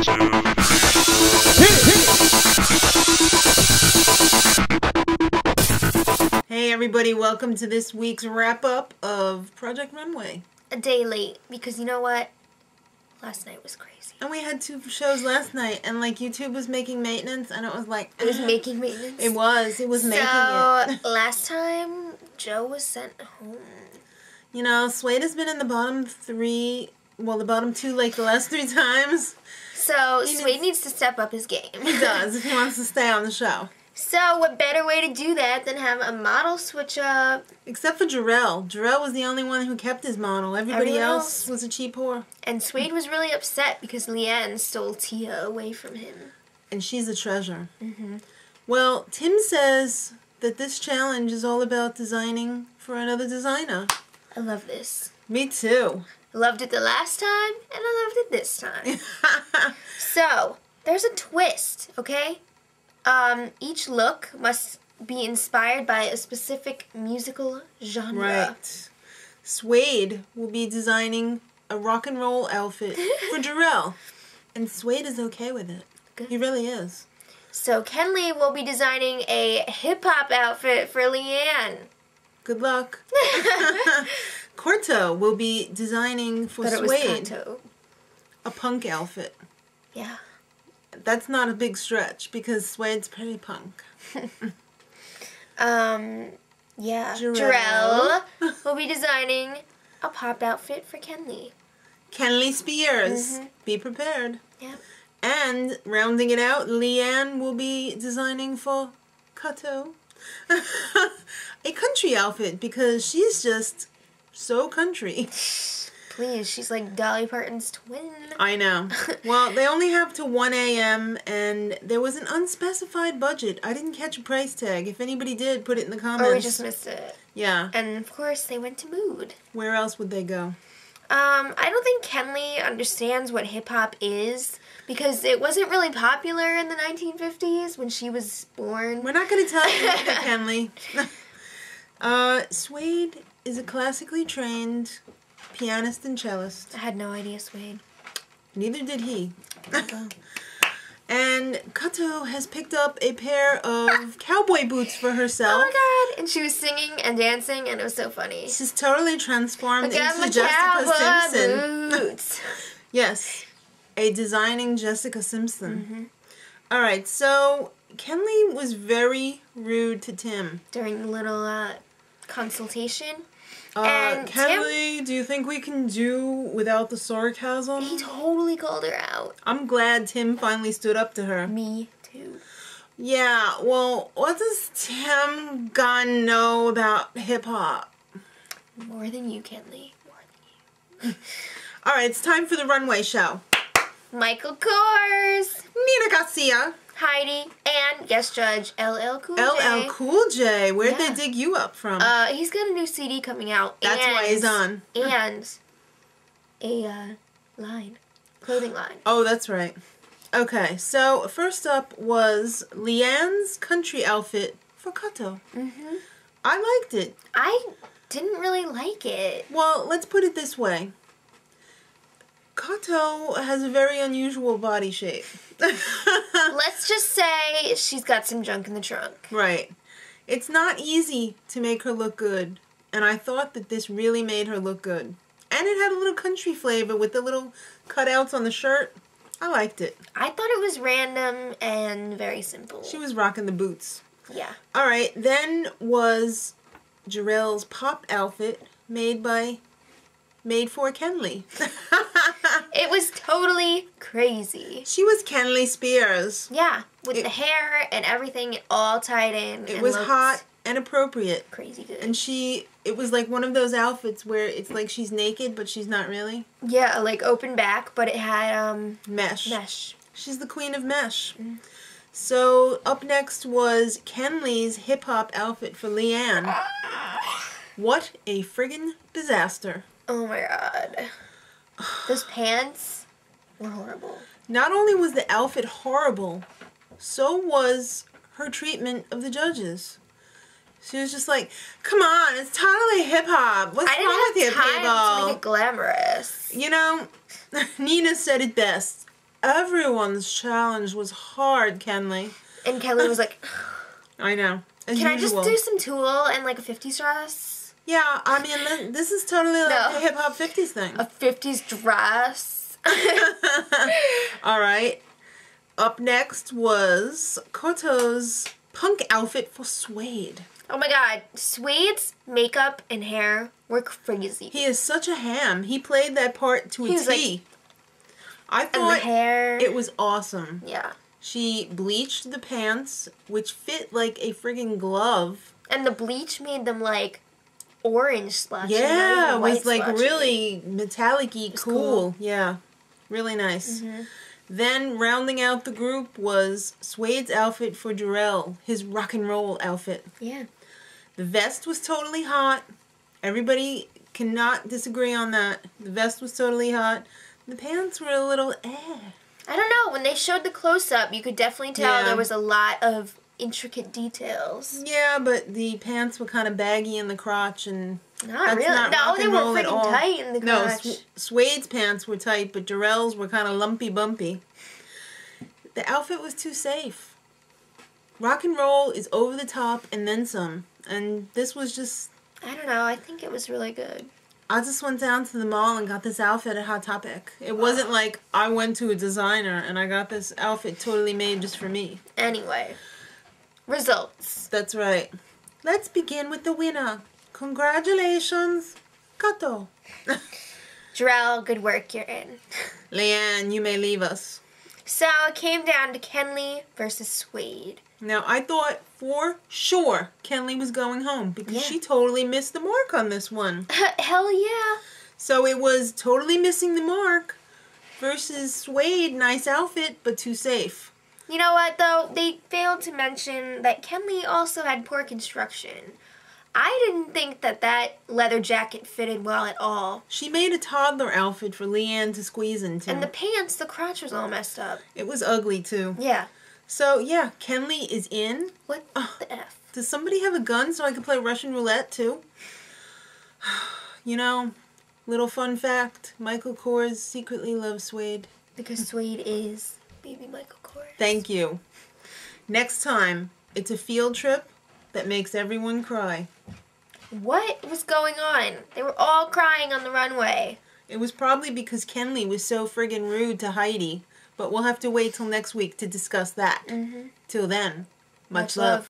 Hey everybody, welcome to this week's wrap up of Project Runway. A day late because you know what? Last night was crazy. And we had two shows last night, and like YouTube was making maintenance, and it was like It was making maintenance. It was. It was making so it. last time Joe was sent home. You know, Suede has been in the bottom three. Well, the bottom two, like the last three times. So He Suede needs- needs to step up his game. He does if he wants to stay on the show. So what better way to do that than have a model switch up? Except for Jerrell. Jerrell was the only one who kept his model. Everybody else else- was a cheap whore. And Suede was really upset because Leanne stole Tia away from him. And she's a treasure. Mm-hmm. Well, Tim says that this challenge is all about designing for another designer. I love this. Me too. Loved it the last time, and I loved it this time. So, there's a twist, okay? Um, each look must be inspired by a specific musical genre. right. Suede will be designing a rock and roll outfit for Jerrell. And Suede is okay with it. Good. He really is. So, Kenley will be designing a hip hop outfit for Leanne. Good luck. Korto will be designing for But Suede a punk outfit. Yeah. That's not a big stretch because Suede's pretty punk. Um, yeah. Jerrell will be designing a pop outfit for Kenley. Kenley Spears, Mhm. be prepared. Yeah. And rounding it out, Leanne will be designing for Korto a country outfit because she's just so country. Please, she's like Dolly Parton's twin. I know. Well, they only have to 1 a.m. and there was an unspecified budget. I didn't catch a price tag. If anybody did, put it in the comments. Or we just missed it. yeah. And of course, they went to Mood. Where else would they go? Um, I don't think Kenley understands what hip hop is because it wasn't really popular in the 1950s when she was born. We're not going to tell you, Kenley. uh, Suede is a classically trained pianist and cellist. I had no idea, Suede. Neither did he. and Korto has picked up a pair of cowboy boots for herself. Oh my god! And she was singing and dancing, and it was so funny. She's totally transformed Look into Jessica Simpson. boots. Yes, a designing Jessica Simpson. Mm-hmm. All right, so Kenley was very rude to Tim. During the little uh, consultation, Uh, And Tim- do you think we can do without the sarcasm? he totally called her out. I'm glad Tim finally stood up to her. Me too. Yeah, well, what does Tim Gunn know about hip hop? More than you, Kenley. More than you. All right, it's time for the runway show. Michael Kors, Nina Garcia, Heidi, and guest judge LL Cool J. LL Cool J. Where'd Yeah. they dig you up from? Uh, he's got a new CD coming out. That's and, why he's on. And a uh, line, clothing line. oh, that's right. Okay, so first up was Leanne's country outfit for Korto. hmm I liked it. I didn't really like it. Well, let's put it this way. Korto has a very unusual body shape. Let's just say she's got some junk in the trunk. Right. It's not easy to make her look good, and I thought that this really made her look good. And it had a little country flavor with the little cutouts on the shirt. I liked it. I thought it was random and very simple. She was rocking the boots. yeah. All right, then was Jerrell's pop outfit made by made for Kenley. It was totally crazy. she was Kenley Spears. Yeah, with It- the hair and everything all tied in. It was hot and appropriate. Crazy good. And she it was like one of those outfits where it's like she's naked but she's not really. yeah, like open back, but it had um Mesh. mesh. She's the queen of mesh. So up next was Kenley's hip hop outfit for Leanne. What a friggin' disaster. Oh my god. Those pants were horrible. Not only was the outfit horrible, so was her treatment of the judges. She was just like, "Come on, it's totally hip hop. What's wrong with you time to make it glamorous. You know, Nina said it best. everyone's challenge was hard, Kenley. And Kelly was like, I know. "Can I just do some tulle and like a '50s dress? Yeah, I mean, this is totally like No. a hip hop 50s thing. A '50s dress." All right. Up next was Korto's punk outfit for Suede. oh my God, Suede's makeup and hair were crazy. He is such a ham. He played that part to a I T. I and the thought it was awesome. yeah. She bleached the pants, which fit like a friggin' glove. And the bleach made them like orange splashy. not Yeah, it was like really metallic-y, cool. cool. Yeah, really nice. Mhm. Then rounding out the group was Suede's outfit for Jerrell, his rock and roll outfit. Yeah. The vest was totally hot. Everybody cannot disagree on that. The vest was totally hot. The pants were a little eh. I don't know. When they showed the close up, you could definitely tell Yeah. there was a lot of intricate details. Yeah, but the pants were kind of baggy in the crotch and Not That's really. not no, they were freaking tight in the no, crotch. Su- Suede's pants were tight, but Jerrell's were kind of lumpy bumpy. The outfit was too safe. Rock and roll is over the top and then some, and this was just. I don't know. I think it was really good. I just went down to the mall and got this outfit at Hot Topic. It wasn't like I went to a designer and I got this outfit totally made just for me. Anyway, results. That's right. Let's begin with the winner. Congratulations, Korto. Jerrell, good work. You're in. Leanne, you may leave us. So it came down to Kenley versus Suede. Now, I thought for sure Kenley was going home because Yeah. she totally missed the mark on this one. Hell yeah. So it was totally missing the mark versus Suede, nice outfit, but too safe. You know what though? They failed to mention that Kenley also had poor construction. I didn't think that that leather jacket fitted well at all. She made a toddler outfit for Leanne to squeeze into. And the pants, the crotch was all messed up. it was ugly too. Yeah. So yeah, Kenley is in. What the F? Does somebody have a gun so I can play Russian roulette too? You know, little fun fact: Michael Kors secretly loves Suede. Because Suede is baby Michael Kors. Thank you. Next time, it's a field trip that makes everyone cry. What was going on? They were all crying on the runway. It was probably because Kenley was so friggin' rude to Heidi, but we'll have to wait till next week to discuss that. Mm-hmm. Till then, much, love.